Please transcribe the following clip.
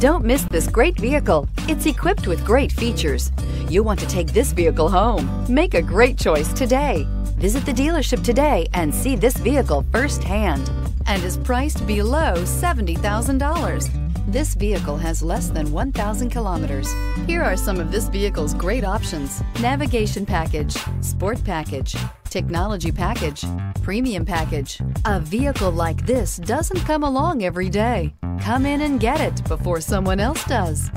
Don't miss this great vehicle. It's equipped with great features. You'll want to take this vehicle home. Make a great choice today. Visit the dealership today and see this vehicle firsthand and is priced below $70,000. This vehicle has less than 1,000 kilometers. Here are some of this vehicle's great options. Navigation package, sport package, technology package, premium package. A vehicle like this doesn't come along every day. Come in and get it before someone else does.